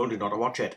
told you not to watch it.